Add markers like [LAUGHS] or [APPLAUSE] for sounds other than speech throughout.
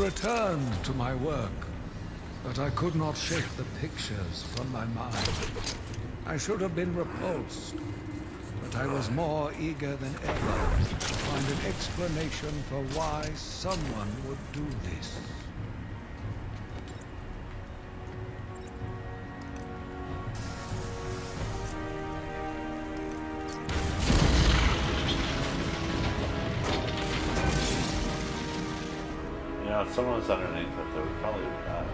Returned to my work, but I could not shake the pictures from my mind. I should have been repulsed, but I was more eager than ever to find an explanation for why someone would do this. If someone was underneath it, they would probably die.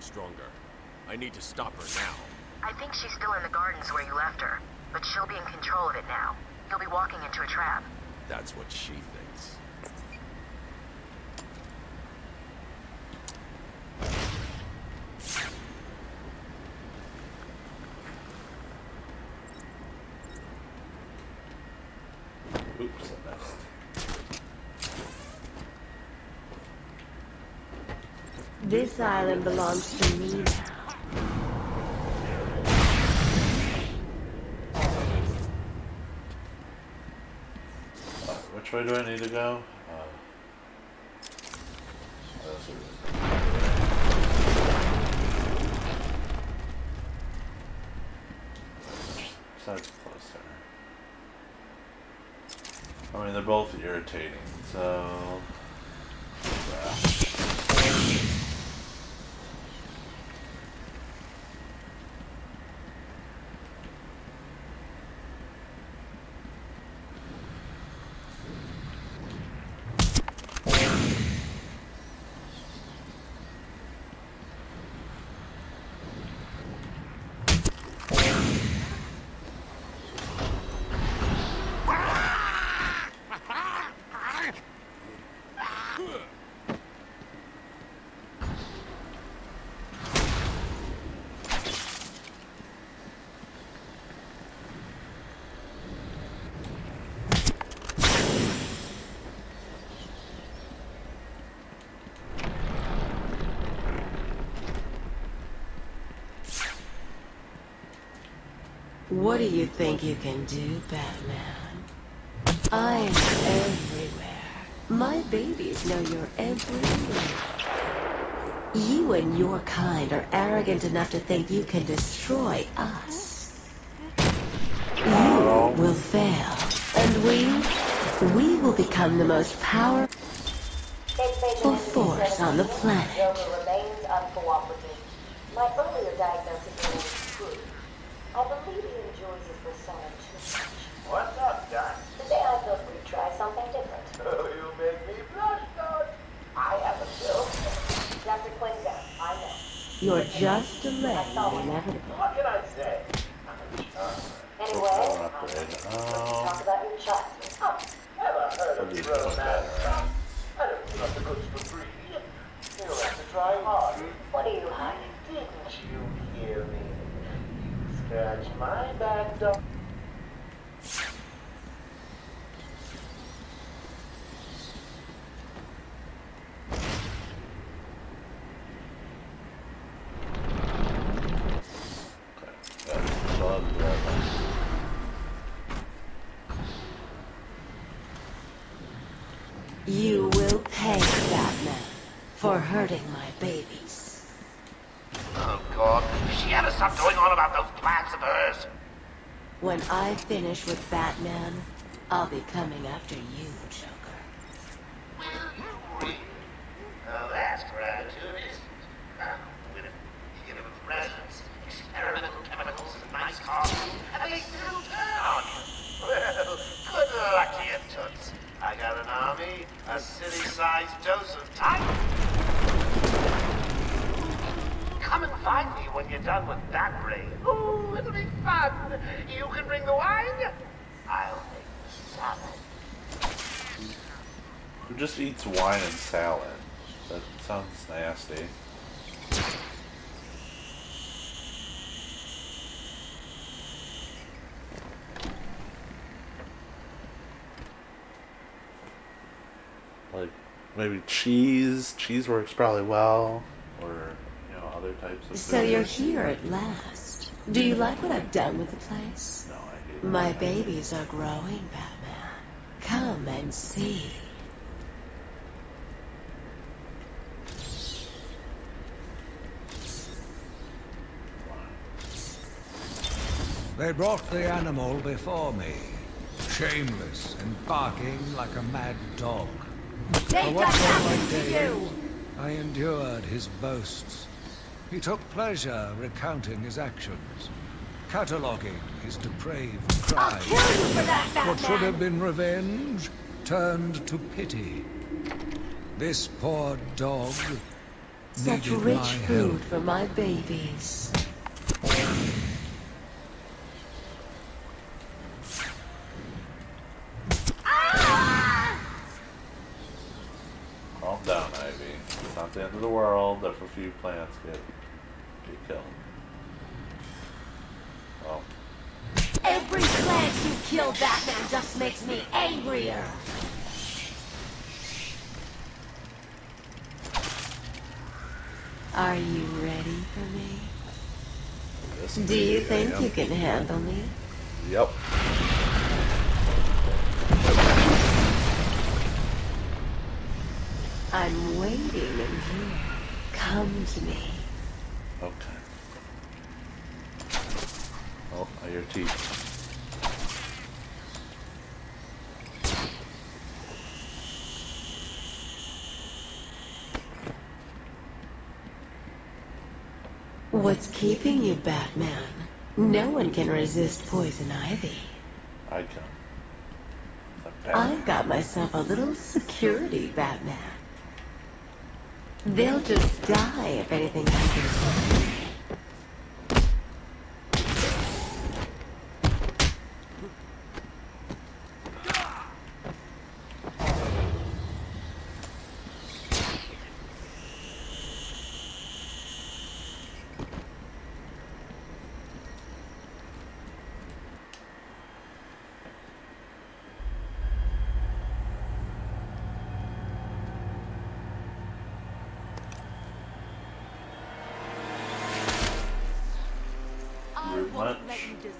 Getting stronger. I need to stop her now. I think she's still in the gardens where you left her, but she'll be in control of it now. You'll be walking into a trap. That's what she thinks. Island belongs to me now. Which way do I need to go? Uh, side's closer? I mean, they're both irritating, so. Yeah. What do you think you can do, Batman? I'm everywhere. My babies know you're everywhere. You and your kind are arrogant enough to think you can destroy us. You will fail, and we, we will become the most powerful force on the planet. remains uncooperative. My earlier diagnosis remains true. I believe he enjoys his persona too much. What's up, Doc? Today I thought we'd try something different. Oh, you make me blush, Doc. I have a bill. Dr. Quinzel, I know. You're just delaying the inevitable. What can I say? A charmer. Anyway, Power um, upgrade. Talk about your child. Oh, Ever heard What of do you romance. I don't give up the goods for free. You'll have to try hard. what are you hiding? Didn't you hear me? You scratch my back, Doc. okay. Yeah, so I'll do that then. You will pay, Batman, for hurting my babies. Oh, God. She ever stop going on about those plans of hers? When I finish with Batman, I'll be coming after you, Joker. Oh, that's gratitude, isn't it? Uh, with you presents, experimental chemicals, and nice cars, and they still turn on you. Well, good luck to you, Toots. I got an army, A city-sized dose of titan. Come and find me when you're done with that raid. Ooh, it'll be fun. You can bring the wine. I'll make the salad. Who just eats wine and salad? That sounds nasty. Like maybe cheese. Cheese works probably well, or you know other types of. So food. you're here at last. Do you like what I've done with the place? No, I hate My babies are growing, Batman. Come and see. They brought the animal before me, shameless and barking like a mad dog. They For got what were my nothing to days. I endured his boasts. He took pleasure recounting his actions, cataloguing his depraved I'll crimes. kill you for that, What should have been revenge turned to pity. This poor dog Such needed rich my food help. for my babies. Ah! Calm down, Ivy. It's not the end of the world if a few plants get get killed. Well, Every plant you kill, Batman, just makes me angrier. Are you ready for me? this Do you think you can handle me? Yep. I'm waiting in here. Come to me. Okay. Oh, I hear teeth. What's keeping you, Batman? No one can resist poison ivy. I can. I've got myself a little security, Batman. They'll just die if anything happens. I Rude won't much. let you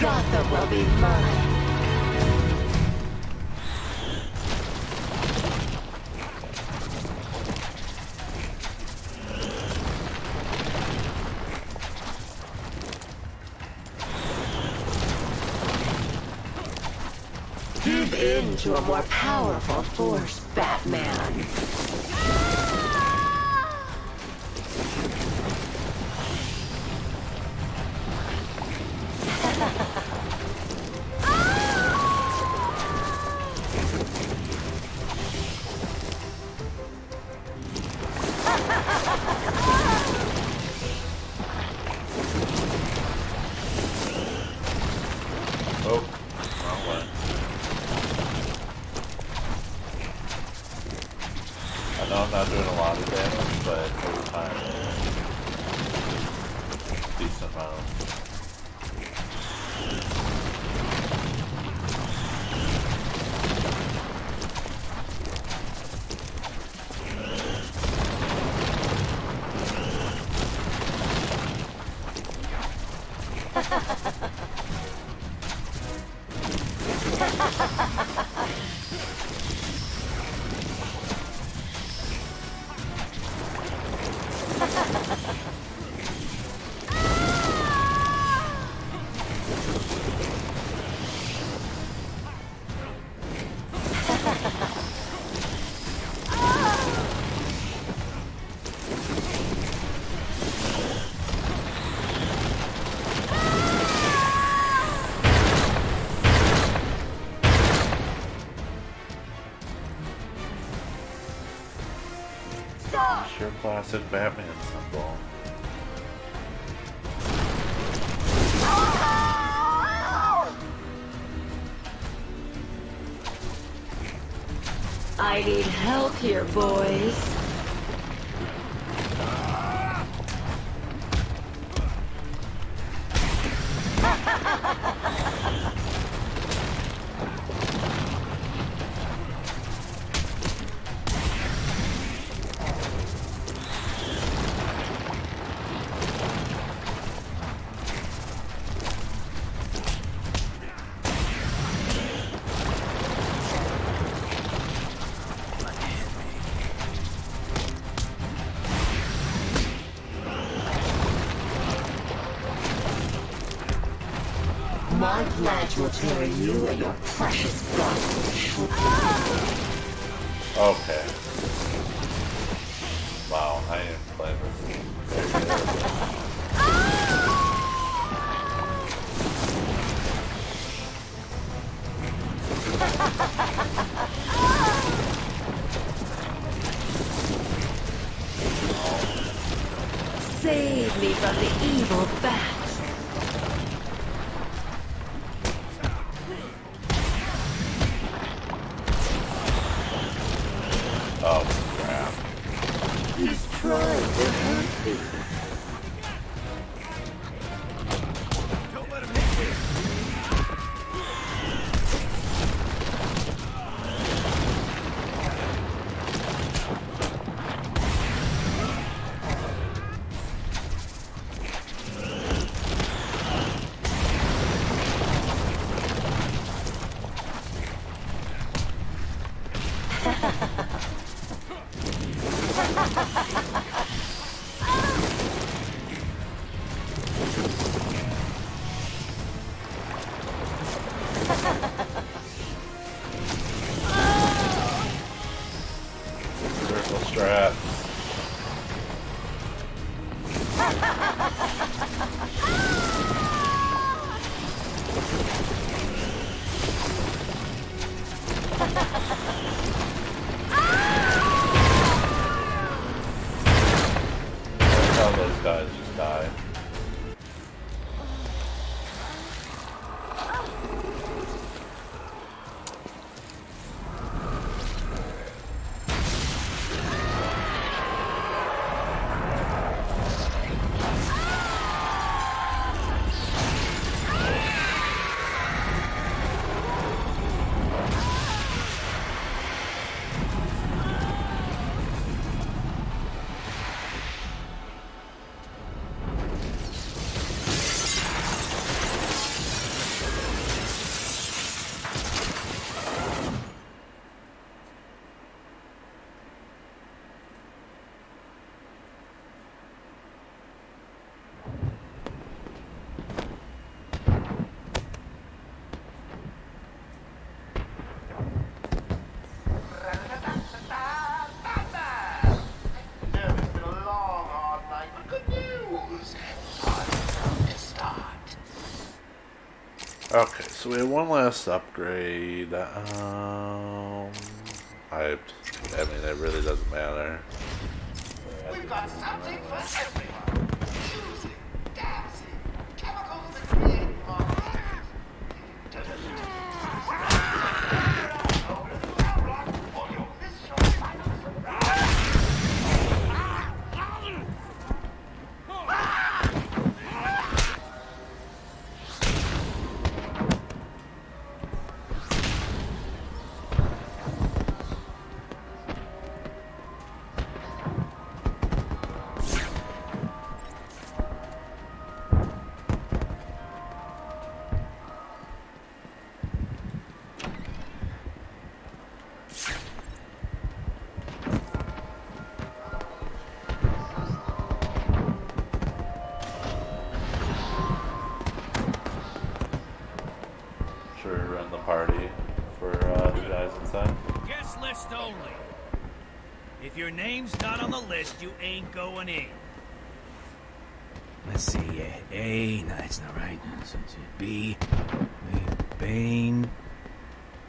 Gotham will be mine. Give in to a more powerful force, Batman. Decent Sure classic Batman symbol. I need help here, boys. Blood will carry you and your precious blood. Okay. Wow, I didn't play this. Save me from the evil bat. We have one last upgrade. Um, I, I mean, it really doesn't matter. We've got something for. Party for uh, the guys inside. Guest list only. If your name's not on the list, you ain't going in. Let's see. Uh, A. No, that's not right. So it's B. B. Bane.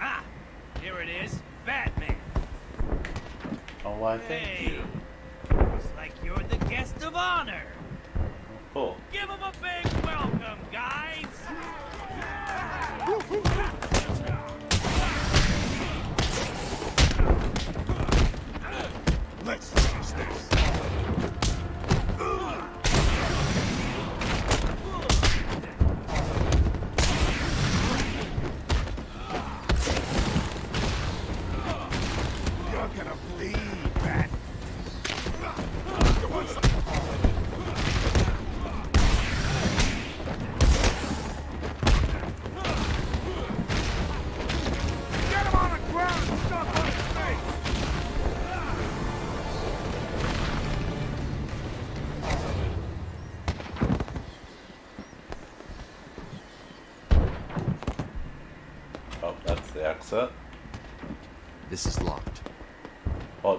Ah, here it is. Batman. Oh, why? Thank Hey. you. Looks like you're the guest of honor. Cool. Give him a big welcome, guys.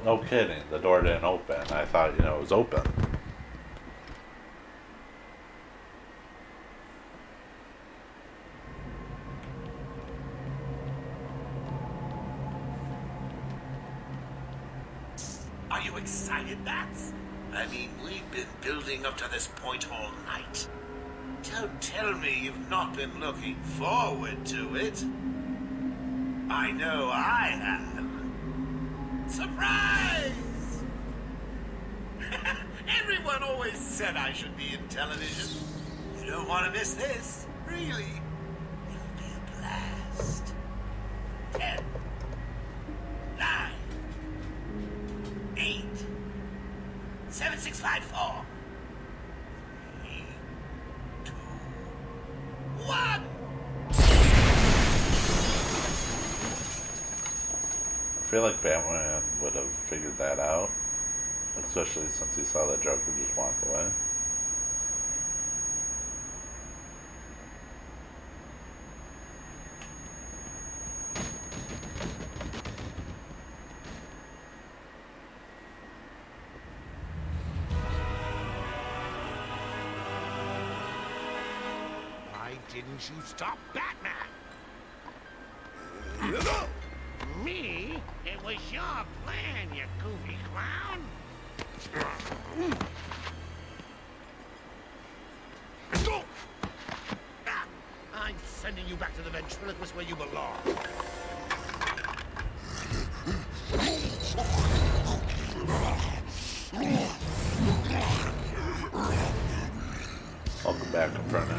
No kidding. The door didn't open. I thought, you know, it was open. Are you excited, Bats? I mean, we've been building up to this point all night. Don't tell me you've not been looking forward to it. I know I have. Surprise! [LAUGHS] Everyone always said I should be in television. You don't want to miss this, really. Feel like Batman would have figured that out, especially since he saw that Joker just walk away. Why didn't you stop Batman? Me? It was your plan, you goofy clown. Ah, I'm sending you back to the ventriloquist where you belong. Welcome back, Inferno.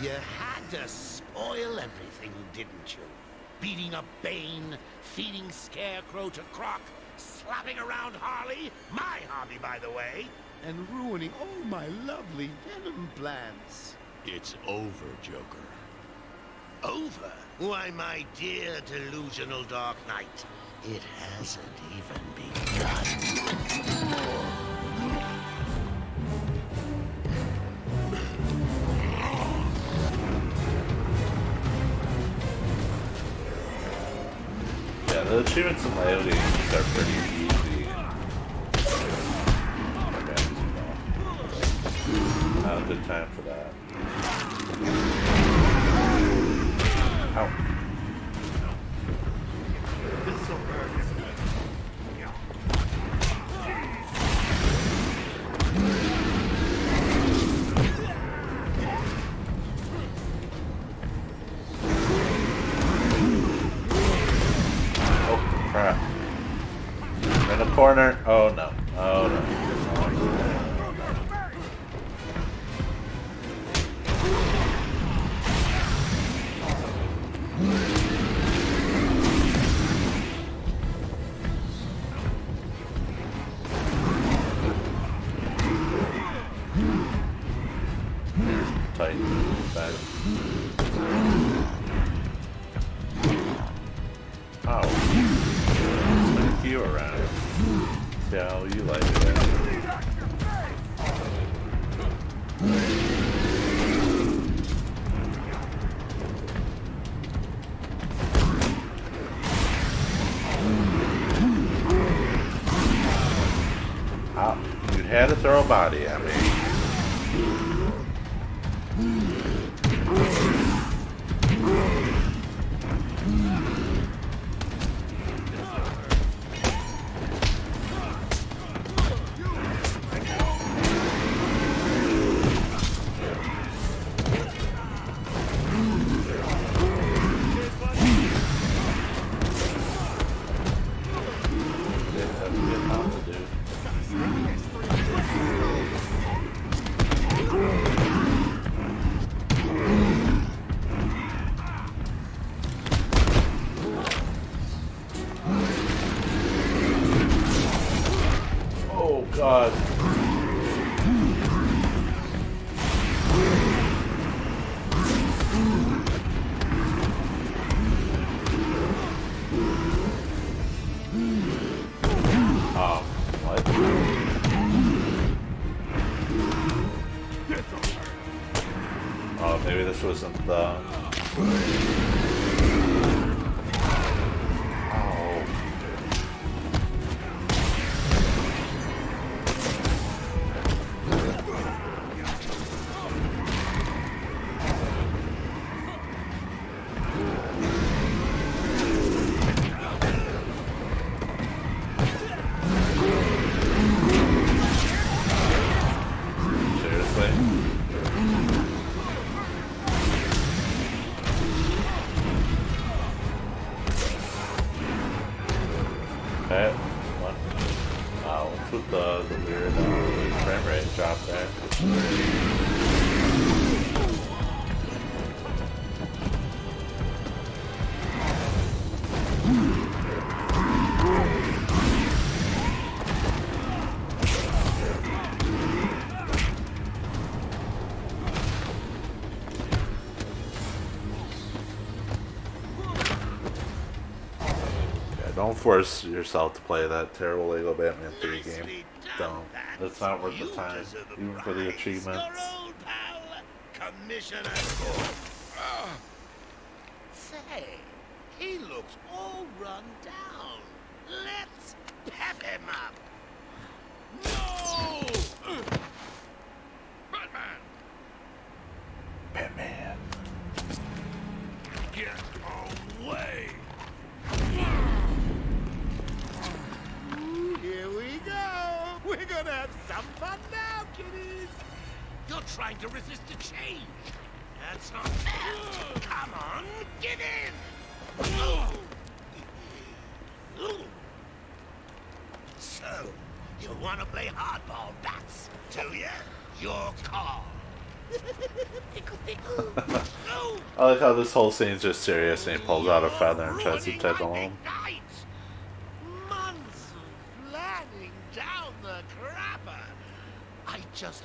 You had to spoil everything, didn't you? Beating up Bane, feeding Scarecrow to Croc, slapping around Harley, my hobby, by the way, and ruining all my lovely Venom plans. It's over, Joker. Over? Why, my dear delusional Dark Knight, it hasn't even begun. Achievements in games are pretty easy. Okay. Uh, not a good time for that. Throw a body at me. Don't force yourself to play that terrible Lego Batman 3 game. Don't. It's not worth the time, even for the achievements. Commissioner Ah. Say, he looks all run down. Let's pep him up. No! Have some fun now, kiddies! You're trying to resist the change! That's not fair! Come on, get in! So, you wanna play hardball, bats, do ya? Your call! Pickle, pickle! No! I like how this whole scene's just serious and he pulls out a feather and tries to tickle him. Night! Months of planning down the crapper! I just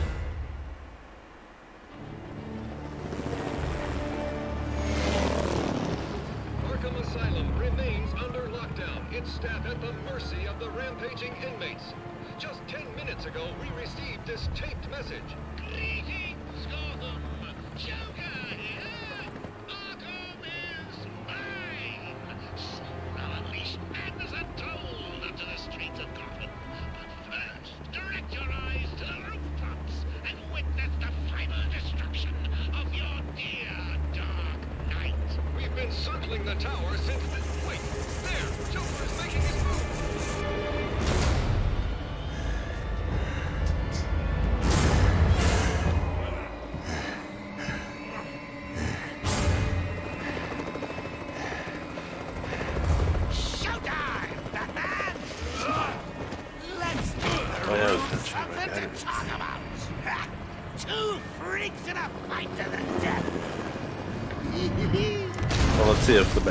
message. Greetings, Gotham! Joker here! Arkham is mine! So now unleash madness untold onto the streets of Gotham. But first, direct your eyes to the rooftops and witness the final destruction of your dear Dark Knight. We've been circling the tower since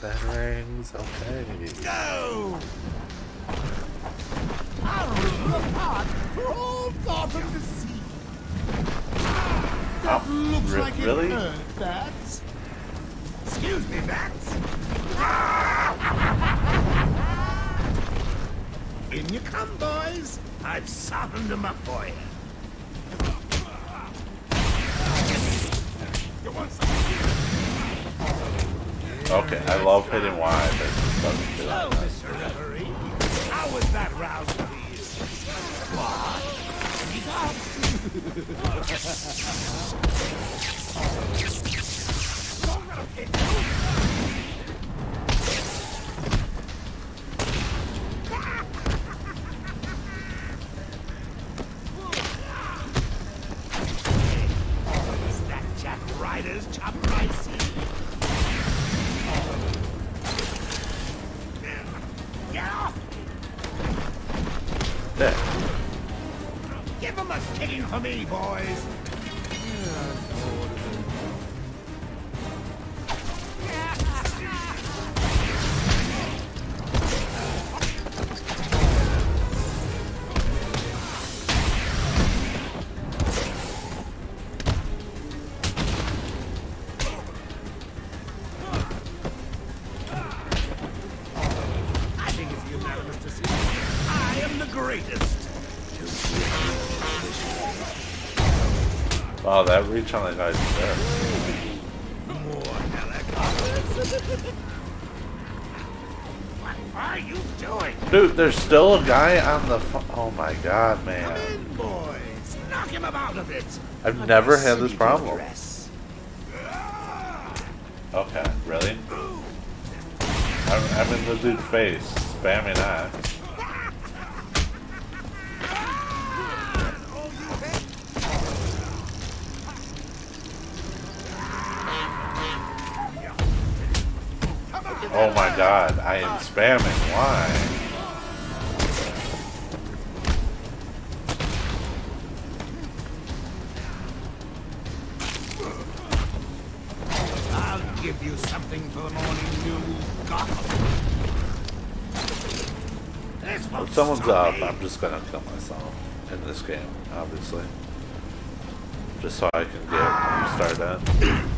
batarangs? Okay. go! I'll rip you apart for all Gotham to see. That Oh, looks re- like really? it hurt, Bats. Excuse me, Bats. In you come, boys. I've softened them up for you. You want some? Okay, I love hitting Y, Hello. Mr. Referee. How was that round for you? What? Is chop? Get for me, boys! Wow, that reach on guy's there. What are you doing? Dude, there's still a guy on the Oh my god, man. In, boys! Knock him out of it! I've never had this problem. dress. Okay, really? I'm, I'm in the dude's face, spamming that. Oh my god, I am spamming. Why? I'll give you something for the morning. This If someone's up. I'm just gonna kill myself in this game, obviously. Just so I can get restarted.